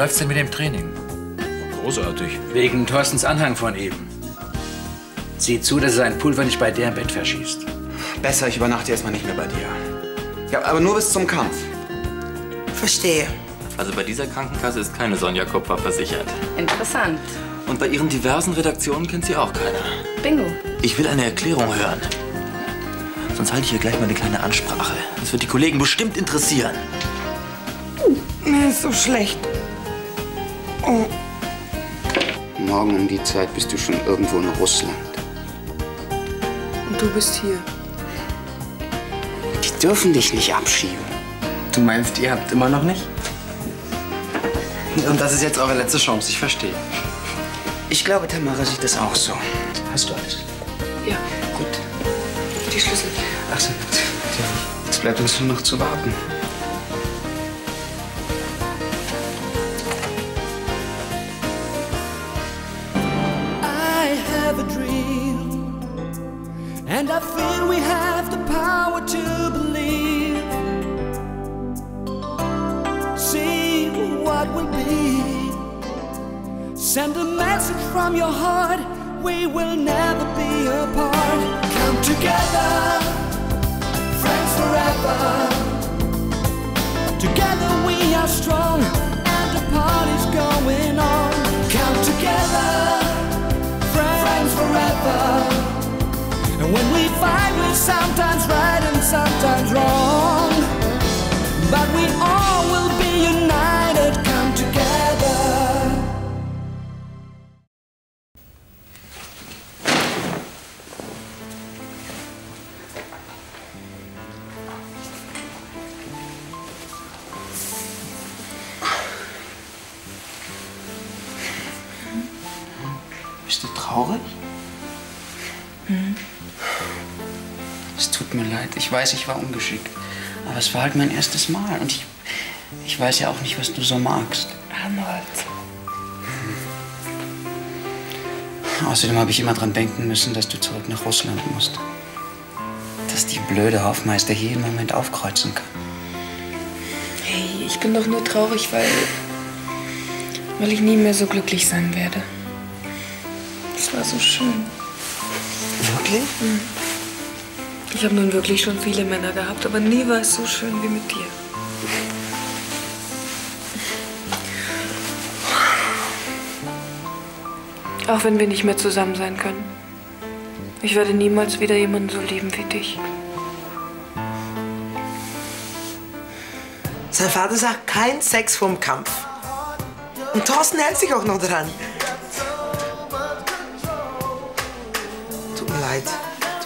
läuft's denn mit dem Training? Großartig. Wegen Thorstens Anhang von eben. Sieh zu, dass er sein Pulver nicht bei der im Bett verschießt. Besser, ich übernachte erstmal nicht mehr bei dir. Ja, aber nur bis zum Kampf. Verstehe. Also bei dieser Krankenkasse ist keine Sonja Kupfer versichert. Interessant. Und bei ihren diversen Redaktionen kennt sie auch keiner. Bingo. Ich will eine Erklärung hören. Sonst halte ich hier gleich mal eine kleine Ansprache. Das wird die Kollegen bestimmt interessieren. Mir ist so schlecht. Oh. Morgen um die Zeit bist du schon irgendwo in Russland. Und du bist hier. Die dürfen dich nicht abschieben. Du meinst, ihr habt immer noch nicht? Und das ist jetzt eure letzte Chance, ich verstehe. Ich glaube, Tamara sieht das auch so. Hast du alles? Ja. Gut. Die Schlüssel. Ach so, gut. Jetzt bleibt uns nur noch zu warten. From your heart. We will never be apart. Come together, friends forever. Together we are strong, and the party's going on. Come together, friends forever. And when we fight, we're sometimes right Es tut mir leid. Ich weiß, ich war ungeschickt. Aber es war halt mein erstes Mal. Und ich, ich weiß ja auch nicht, was du so magst. Arnold. Außerdem habe ich immer dran denken müssen, dass du zurück nach Russland musst. Dass die blöde Hoffmeister hier jeden Moment aufkreuzen kann. Hey, ich bin doch nur traurig, weil. weil ich nie mehr so glücklich sein werde. Es war so schön. Wirklich? Ich habe nun wirklich schon viele Männer gehabt, aber nie war es so schön wie mit dir. Auch wenn wir nicht mehr zusammen sein können. Ich werde niemals wieder jemanden so lieben wie dich. Sein Vater sagt, kein Sex vorm Kampf. Und Thorsten hält sich auch noch dran.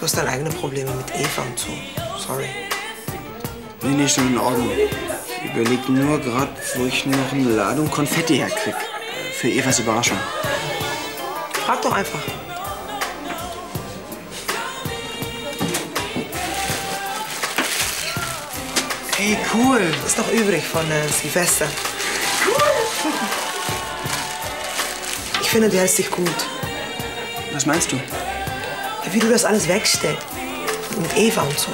Hast deine eigenen Probleme mit Eva und so. Sorry. Nee, nee, schon in Ordnung. Ich überleg nur gerade, wo ich noch eine Ladung Konfetti herkrieg. Für Evas Überraschung. Frag doch einfach. Hey, cool. Ist noch übrig von äh, Silvester. Ich finde, du hältst dich gut. Was meinst du? Wie du das alles wegstellst. Mit Eva und so.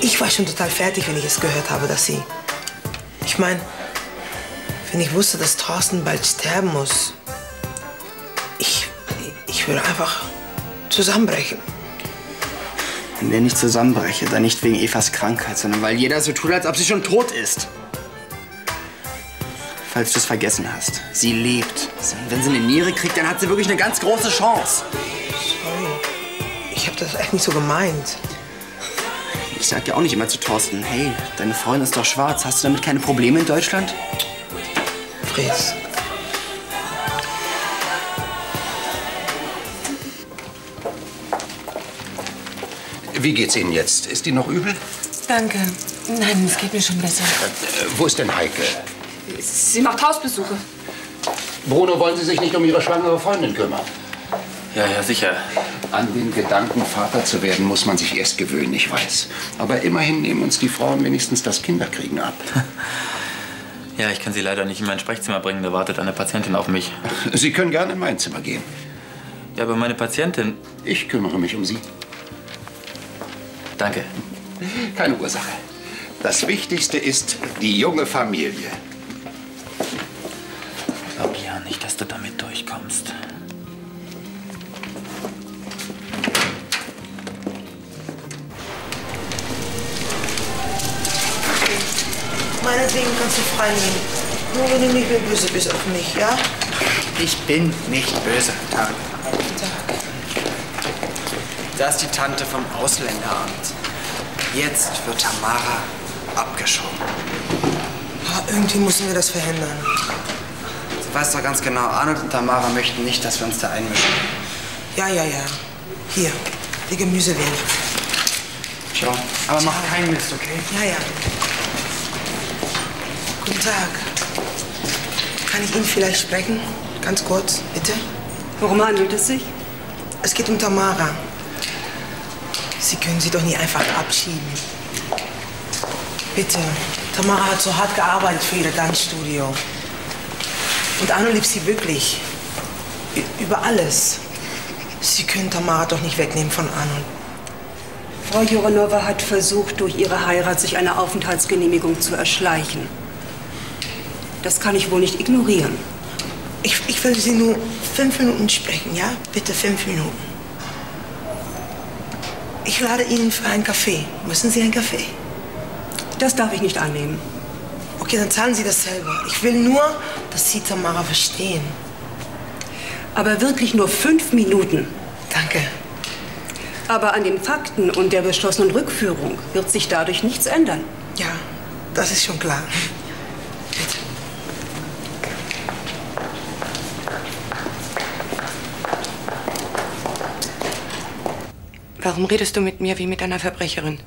Ich war schon total fertig, wenn ich es gehört habe, dass sie. Ich meine, wenn ich wusste, dass Thorsten bald sterben muss. Ich. Ich würde einfach zusammenbrechen. Wenn wir nicht zusammenbrechen, dann nicht wegen Evas Krankheit, sondern weil jeder so tut, als ob sie schon tot ist. Falls du es vergessen hast, sie lebt. Wenn sie eine Niere kriegt, dann hat sie wirklich eine ganz große Chance. Ich habe das echt nicht so gemeint. Ich sag ja auch nicht immer zu Thorsten, hey, deine Freundin ist doch schwarz. Hast du damit keine Probleme in Deutschland? Fritz. Wie geht's Ihnen jetzt? Ist Ihnen noch übel? Danke. Nein, es geht mir schon besser. Äh, wo ist denn Heike? Sie macht Hausbesuche. Bruno, wollen Sie sich nicht um Ihre schwangere Freundin kümmern? Ja, ja, sicher. An den Gedanken, Vater zu werden, muss man sich erst gewöhnen, ich weiß. Aber immerhin nehmen uns die Frauen wenigstens das Kinderkriegen ab. Ja, ich kann Sie leider nicht in mein Sprechzimmer bringen. Da wartet eine Patientin auf mich. Sie können gerne in mein Zimmer gehen. Ja, aber meine Patientin. Ich kümmere mich um Sie. Danke. Keine Ursache. Das Wichtigste ist die junge Familie. Glaub ja nicht, dass du damit durchkommst. Meinetwegen kannst du frei nehmen. Nur wenn du nicht mehr böse bist auf mich, ja? Ich bin nicht böse, Tag. Tag. Da ist die Tante vom Ausländeramt. Jetzt wird Tamara abgeschoben. Ah, irgendwie müssen wir das verhindern. Du weißt doch ganz genau, Arnold und Tamara möchten nicht, dass wir uns da einmischen. Ja, ja, ja. Hier, die Gemüsewehr. Schau, aber mach keinen Mist, okay? Ja, ja. Guten Tag. Kann ich Ihnen vielleicht sprechen? Ganz kurz, bitte. Worum handelt es sich? Es geht um Tamara. Sie können sie doch nie einfach abschieben. Bitte. Tamara hat so hart gearbeitet für ihr Tanzstudio. Und Arno liebt sie wirklich. Über alles. Sie können Tamara doch nicht wegnehmen von Arno. Frau Joranova hat versucht, durch ihre Heirat sich eine Aufenthaltsgenehmigung zu erschleichen. Das kann ich wohl nicht ignorieren. Ich, ich will Sie nur fünf Minuten sprechen, ja? Bitte fünf Minuten. Ich lade Ihnen für einen Kaffee. Müssen Sie einen Kaffee? Das darf ich nicht annehmen. Okay, dann zahlen Sie das selber. Ich will nur, dass Sie Tamara verstehen. Aber wirklich nur fünf Minuten. Danke. Aber an den Fakten und der beschlossenen Rückführung wird sich dadurch nichts ändern. Ja, das ist schon klar. Warum redest du mit mir wie mit einer Verbrecherin?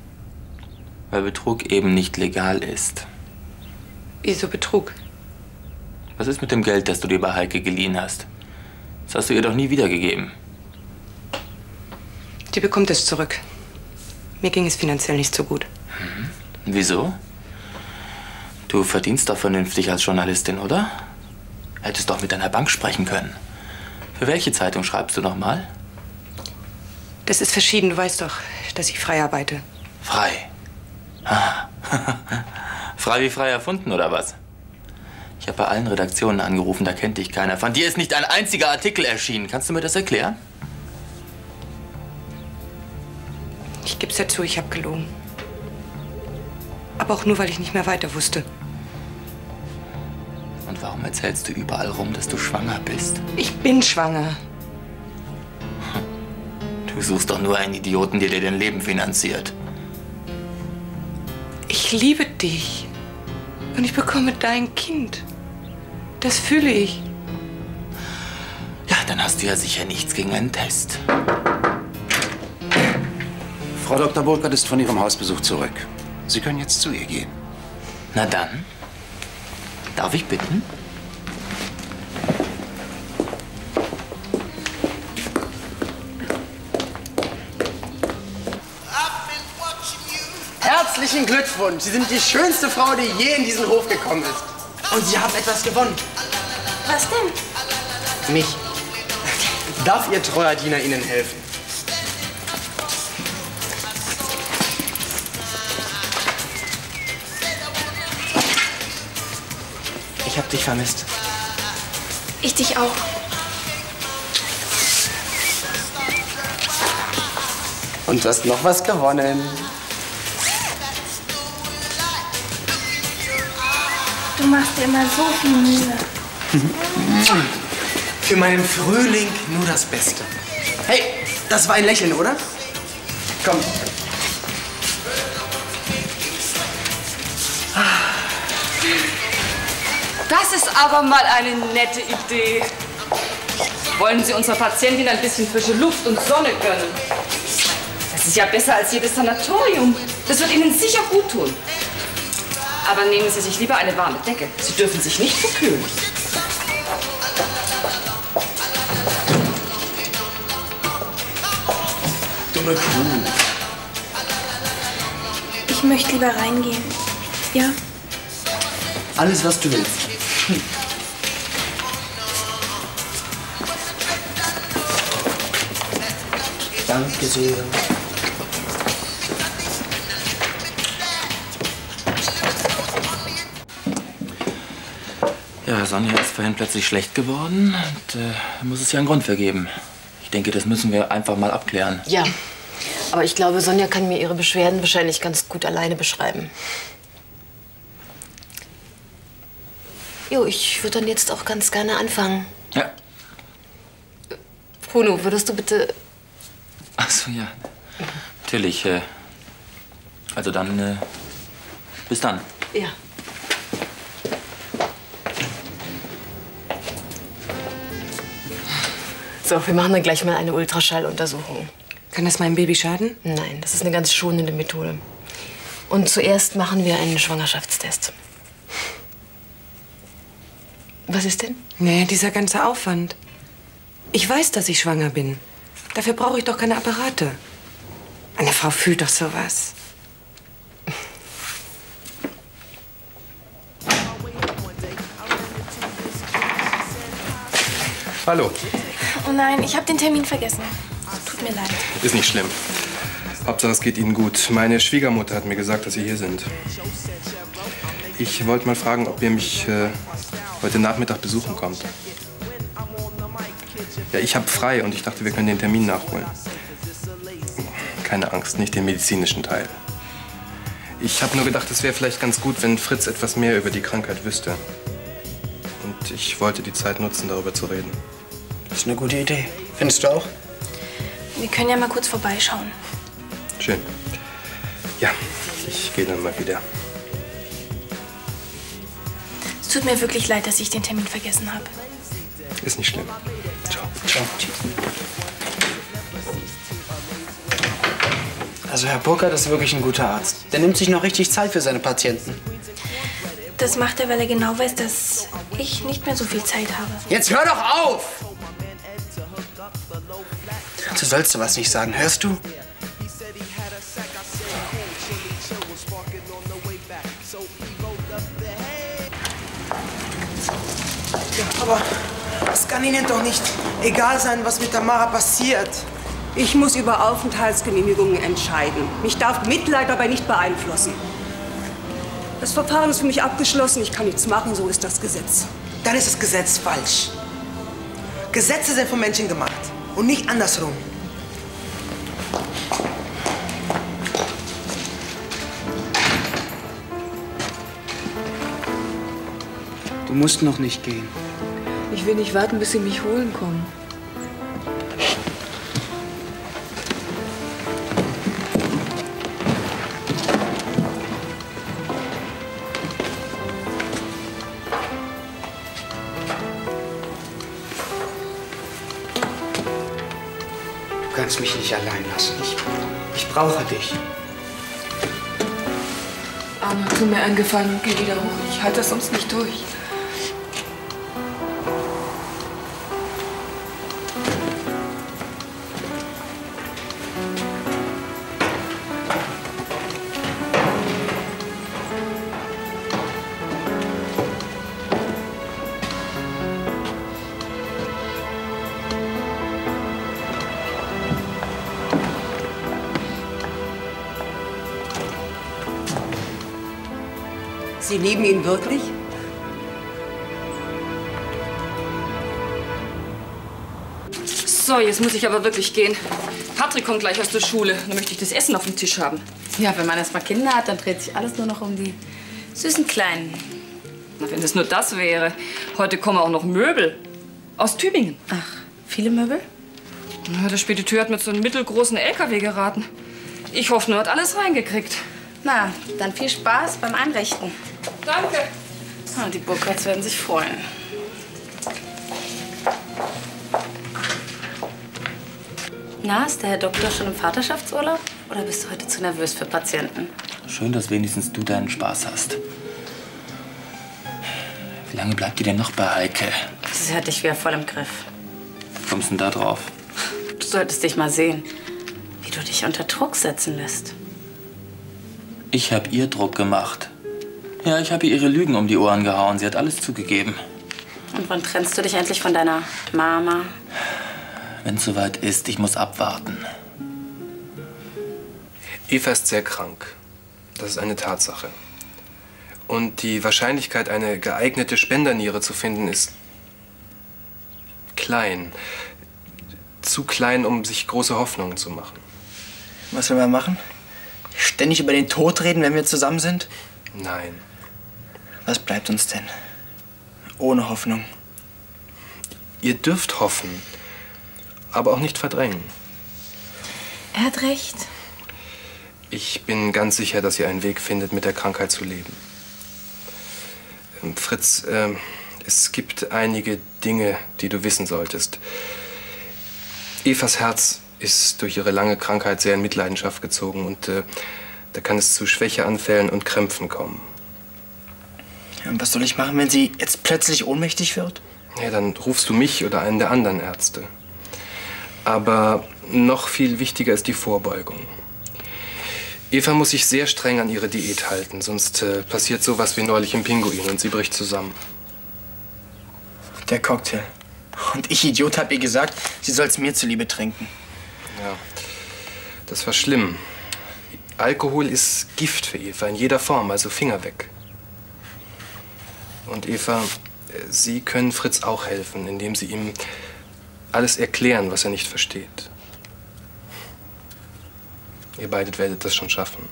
Weil Betrug eben nicht legal ist. Wieso Betrug? Was ist mit dem Geld, das du dir bei Heike geliehen hast? Das hast du ihr doch nie wiedergegeben. Die bekommt es zurück. Mir ging es finanziell nicht so gut. Wieso? Du verdienst doch vernünftig als Journalistin, oder? Hättest doch mit deiner Bank sprechen können. Für welche Zeitung schreibst du nochmal? Das ist verschieden. Du weißt doch, dass ich frei arbeite. Frei. Ah. frei wie frei erfunden, oder was? Ich habe bei allen Redaktionen angerufen, da kennt dich keiner. Von dir ist nicht ein einziger Artikel erschienen. Kannst du mir das erklären? Ich geb's ja zu, ich habe gelogen. Aber auch nur, weil ich nicht mehr weiter wusste. Und warum erzählst du überall rum, dass du schwanger bist? Ich bin schwanger. Du suchst doch nur einen Idioten, der dir dein Leben finanziert. Ich liebe dich. Und ich bekomme dein Kind. Das fühle ich. Ja, dann hast du ja sicher nichts gegen einen Test. Frau Dr. Burkhardt ist von ihrem Hausbesuch zurück. Sie können jetzt zu ihr gehen. Na dann. Darf ich bitten? Herzlichen Glückwunsch. Sie sind die schönste Frau, die je in diesen Hof gekommen ist. Und Sie haben etwas gewonnen. Was denn? Mich. Darf Ihr treuer Diener Ihnen helfen? Ich hab dich vermisst. Ich dich auch. Und du hast noch was gewonnen. Du machst dir immer so viel Mühe. Für meinen Frühling nur das Beste. Hey, das war ein Lächeln, oder? Komm. Das ist aber mal eine nette Idee. Wollen Sie unserer Patientin ein bisschen frische Luft und Sonne gönnen? Das ist ja besser als jedes Sanatorium. Das wird Ihnen sicher gut tun. Aber nehmen Sie sich lieber eine warme Decke. Sie dürfen sich nicht verkühlen. Dumme Kuh. Ich möchte lieber reingehen. Ja? Alles, was du willst. Danke sehr. Sonja ist vorhin plötzlich schlecht geworden und äh, da muss es ja einen Grund für geben. Ich denke, das müssen wir einfach mal abklären. Ja, aber ich glaube, Sonja kann mir ihre Beschwerden wahrscheinlich ganz gut alleine beschreiben. Jo, ich würde dann jetzt auch ganz gerne anfangen. Ja. Bruno, würdest du bitte... Ach so, ja. Natürlich. Äh, also dann, äh, bis dann. Ja. So, wir machen dann gleich mal eine Ultraschalluntersuchung. Kann das meinem Baby schaden? Nein, das ist eine ganz schonende Methode. Und zuerst machen wir einen Schwangerschaftstest. Was ist denn? Nee, dieser ganze Aufwand. Ich weiß, dass ich schwanger bin. Dafür brauche ich doch keine Apparate. Eine Frau fühlt doch sowas. Hallo. Oh nein, ich habe den Termin vergessen. Tut mir leid. Ist nicht schlimm. Hauptsache, es geht Ihnen gut. Meine Schwiegermutter hat mir gesagt, dass Sie hier sind. Ich wollte mal fragen, ob ihr mich äh, heute Nachmittag besuchen kommt. Ja, ich habe frei und ich dachte, wir können den Termin nachholen. Keine Angst, nicht den medizinischen Teil. Ich habe nur gedacht, es wäre vielleicht ganz gut, wenn Fritz etwas mehr über die Krankheit wüsste. Und ich wollte die Zeit nutzen, darüber zu reden. Das ist eine gute Idee. Findest du auch? Wir können ja mal kurz vorbeischauen. Schön. Ja, ich gehe dann mal wieder. Es tut mir wirklich leid, dass ich den Termin vergessen habe. Ist nicht schlimm. Ciao. Ciao. Also Herr Burkhardt ist wirklich ein guter Arzt. Der nimmt sich noch richtig Zeit für seine Patienten. Das macht er, weil er genau weiß, dass ich nicht mehr so viel Zeit habe. Jetzt hör doch auf! Du sollst sowas nicht sagen, hörst du? Aber es kann Ihnen doch nicht egal sein, was mit Tamara passiert. Ich muss über Aufenthaltsgenehmigungen entscheiden. Mich darf Mitleid dabei nicht beeinflussen. Das Verfahren ist für mich abgeschlossen. Ich kann nichts machen. So ist das Gesetz. Dann ist das Gesetz falsch. Gesetze sind von Menschen gemacht und nicht andersrum. Du musst noch nicht gehen. Ich will nicht warten, bis sie mich holen kommen. Du kannst mich nicht allein lassen. Ich, ich brauche dich. Arno, tu mir einen Gefallen und geh wieder hoch. Ich halte das sonst nicht durch. Sie lieben ihn wirklich? So, jetzt muss ich aber wirklich gehen. Patrick kommt gleich aus der Schule. Dann möchte ich das Essen auf dem Tisch haben. Ja, wenn man erstmal Kinder hat, dann dreht sich alles nur noch um die süßen Kleinen. Na, wenn das nur das wäre. Heute kommen auch noch Möbel. Aus Tübingen. Ach, viele Möbel? Ja, der Spediteur hat mir zu einem mittelgroßen LKW geraten. Ich hoffe, nur hat alles reingekriegt. Na, dann viel Spaß beim Einrichten. Danke. Ah, die Burkhards werden sich freuen. Na, ist der Herr Doktor schon im Vaterschaftsurlaub? Oder bist du heute zu nervös für Patienten? Schön, dass wenigstens du deinen Spaß hast. Wie lange bleibt ihr denn noch bei Heike? Sie hat dich wieder voll im Griff. Wie kommst du denn da drauf? Du solltest dich mal sehen, wie du dich unter Druck setzen lässt. Ich habe ihr Druck gemacht. Ja, ich habe ihr ihre Lügen um die Ohren gehauen. Sie hat alles zugegeben. Und wann trennst du dich endlich von deiner Mama? Wenn es soweit ist, ich muss abwarten. Eva ist sehr krank. Das ist eine Tatsache. Und die Wahrscheinlichkeit, eine geeignete Spenderniere zu finden, ist klein. Zu klein, um sich große Hoffnungen zu machen. Was will man machen? Ständig über den Tod reden, wenn wir zusammen sind? Nein. Was bleibt uns denn? Ohne Hoffnung. Ihr dürft hoffen, aber auch nicht verdrängen. Er hat recht. Ich bin ganz sicher, dass ihr einen Weg findet, mit der Krankheit zu leben. Ähm, Fritz, ähm, es gibt einige Dinge, die du wissen solltest. Evas Herz ist durch ihre lange Krankheit sehr in Mitleidenschaft gezogen und äh, da kann es zu Schwächeanfällen und Krämpfen kommen. Und was soll ich machen, wenn sie jetzt plötzlich ohnmächtig wird? Ja, dann rufst du mich oder einen der anderen Ärzte. Aber noch viel wichtiger ist die Vorbeugung. Eva muss sich sehr streng an ihre Diät halten, sonst äh, passiert sowas wie neulich im Pinguin und sie bricht zusammen. Der Cocktail. Und ich, Idiot, hab ihr gesagt, sie soll's mir zuliebe trinken. Ja, das war schlimm. Alkohol ist Gift für Eva in jeder Form, also Finger weg. Und Eva, Sie können Fritz auch helfen, indem Sie ihm alles erklären, was er nicht versteht. Ihr beide werdet das schon schaffen.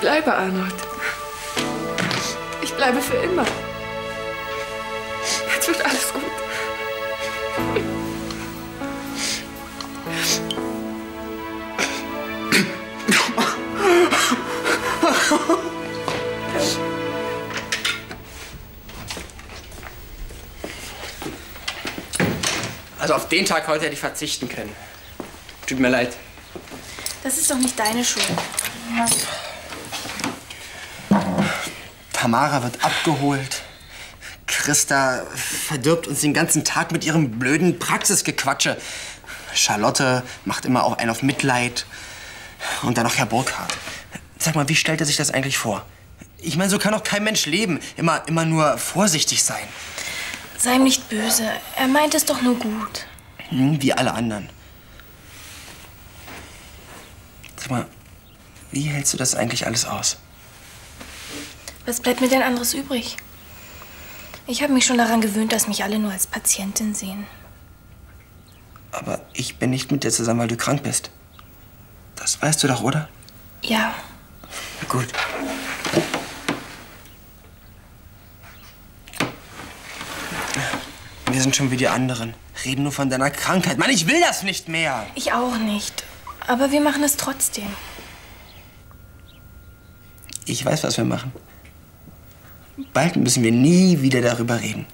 Bleibe, Arnold. Ich bleibe für immer. Jetzt wird alles gut. Also auf den Tag heute hätte ich verzichten können. Tut mir leid. Das ist doch nicht deine Schuld. Tamara wird abgeholt. Christa verdirbt uns den ganzen Tag mit ihrem blöden Praxisgequatsche. Charlotte macht immer auch einen auf Mitleid. Und dann noch Herr Burkhardt. Sag mal, wie stellt er sich das eigentlich vor? Ich meine, so kann doch kein Mensch leben. Immer, immer nur vorsichtig sein. Sei ihm nicht böse. Er meint es doch nur gut. Hm, wie alle anderen. Sag mal, wie hältst du das eigentlich alles aus? Was bleibt mir denn anderes übrig? Ich habe mich schon daran gewöhnt, dass mich alle nur als Patientin sehen. Aber ich bin nicht mit dir zusammen, weil du krank bist. Das weißt du doch, oder? Ja, Gut. Wir sind schon wie die anderen. Reden nur von deiner Krankheit. Mann, ich will das nicht mehr. ich auch nicht. Aber wir machen es trotzdem. Ich weiß, was wir machen. Bald müssen wir nie wieder darüber reden.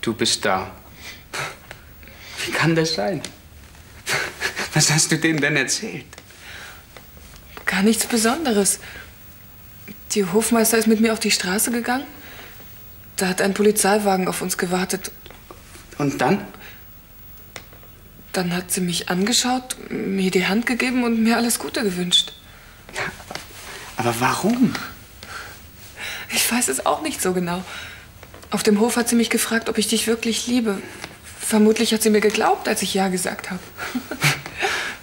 Du bist da. Wie kann das sein? Was hast du denen denn erzählt? Gar nichts Besonderes. Die Hofmeister ist mit mir auf die Straße gegangen. Da hat ein Polizeiwagen auf uns gewartet. Und dann? Dann hat sie mich angeschaut, mir die Hand gegeben und mir alles Gute gewünscht. Aber warum? Ich weiß es auch nicht so genau. Auf dem Hof hat sie mich gefragt, ob ich dich wirklich liebe. Vermutlich hat sie mir geglaubt, als ich Ja gesagt habe.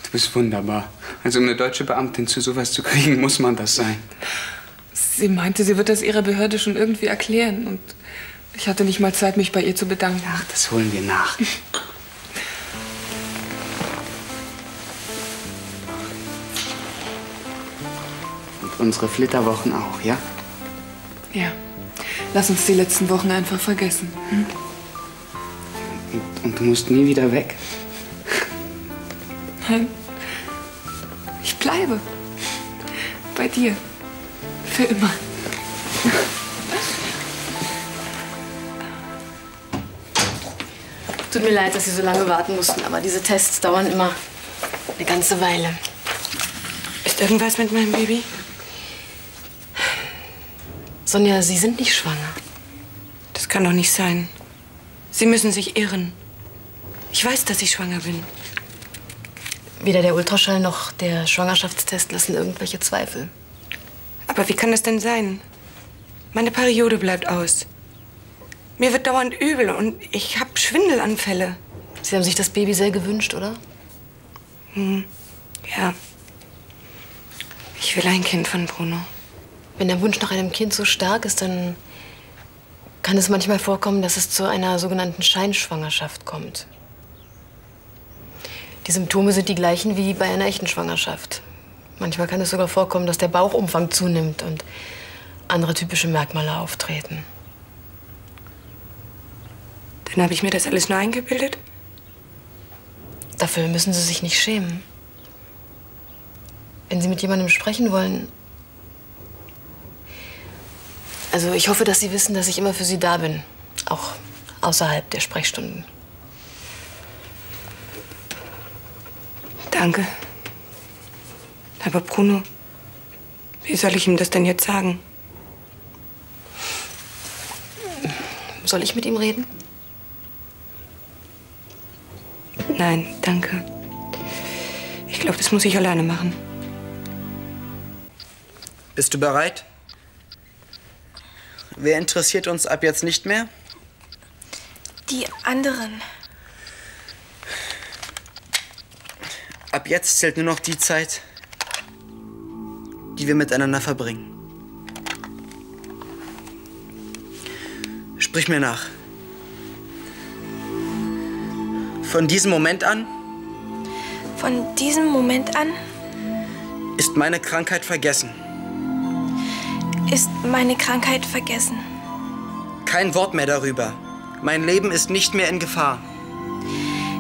Du bist wunderbar. Also um eine deutsche Beamtin zu sowas zu kriegen, muss man das sein. Sie meinte, sie wird das ihrer Behörde schon irgendwie erklären. Und ich hatte nicht mal Zeit, mich bei ihr zu bedanken. Ach, das holen wir nach. Unsere Flitterwochen auch, ja? Ja. Lass uns die letzten Wochen einfach vergessen. Hm? Und, und du musst nie wieder weg. Nein. Ich bleibe. Bei dir. Für immer. Tut mir leid, dass Sie so lange warten mussten, aber diese Tests dauern immer eine ganze Weile. Ist irgendwas mit meinem Baby? Sonja, Sie sind nicht schwanger. Das kann doch nicht sein. Sie müssen sich irren. Ich weiß, dass ich schwanger bin. Weder der Ultraschall noch der Schwangerschaftstest lassen irgendwelche Zweifel. Aber wie kann das denn sein? Meine Periode bleibt aus. Mir wird dauernd übel und ich habe Schwindelanfälle. Sie haben sich das Baby sehr gewünscht, oder? Hm, ja. Ich will ein Kind von Bruno. Wenn der Wunsch nach einem Kind so stark ist, dann kann es manchmal vorkommen, dass es zu einer sogenannten Scheinschwangerschaft kommt. Die Symptome sind die gleichen wie bei einer echten Schwangerschaft. Manchmal kann es sogar vorkommen, dass der Bauchumfang zunimmt und andere typische Merkmale auftreten. Dann habe ich mir das alles nur eingebildet? Dafür müssen Sie sich nicht schämen. Wenn Sie mit jemandem sprechen wollen. Also ich hoffe, dass Sie wissen, dass ich immer für Sie da bin. Auch außerhalb der Sprechstunden. Danke. Aber Bruno, wie soll ich ihm das denn jetzt sagen? Soll ich mit ihm reden? Nein, danke. Ich glaube, das muss ich alleine machen. Bist du bereit? Wer interessiert uns ab jetzt nicht mehr? Die anderen. Ab jetzt zählt nur noch die Zeit, die wir miteinander verbringen. Sprich mir nach. Von diesem Moment an Von diesem Moment an ist meine Krankheit vergessen. Ist meine Krankheit vergessen. Kein Wort mehr darüber. Mein Leben ist nicht mehr in Gefahr.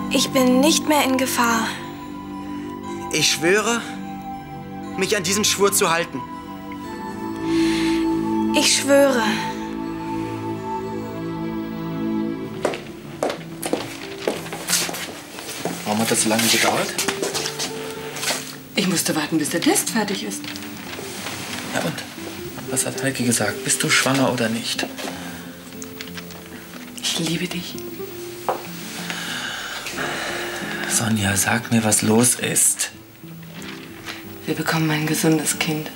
Ich bin nicht mehr in Gefahr. Ich schwöre, mich an diesen Schwur zu halten. Ich schwöre. Warum hat das so lange gedauert? Ich musste warten, bis der Test fertig ist. Ja und? Was hat Heike gesagt? Bist du schwanger oder nicht? Ich liebe dich. Sonja, sag mir, was los ist. Wir bekommen ein gesundes Kind.